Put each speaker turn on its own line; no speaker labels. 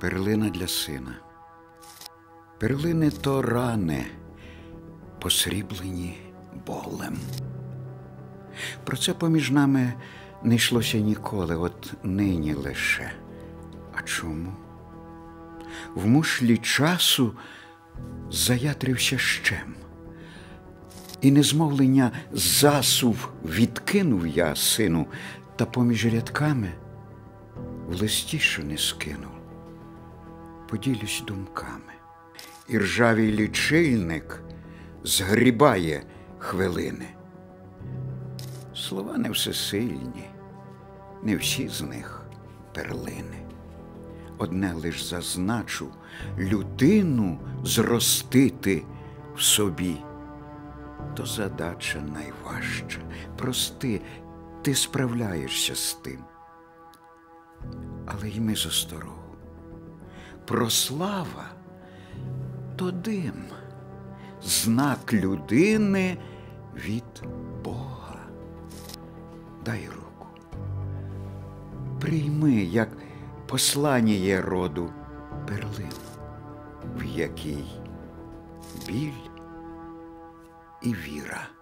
Перлина для сина. Перлини то рани, посріблені болем. Про це поміж нами не йшлося ніколи, от нині лише. А чому? В мушлі часу заятрився щем, і незмовлення засув відкинув я сину, та поміж рядками в листі, що не скинув, поділюсь думками. І ржавий лічильник згрібає хвилини. Слова не всесильні, не всі з них перлини. Одне лиш зазначу людину зростити в собі, то задача найважча. Прости, ти справляєшся з тим. Але й ми з осторогу. Прослава то дим, знак людини від Бога. Дай руку. Прийми, як послання роду перлину, в якій біль і віра.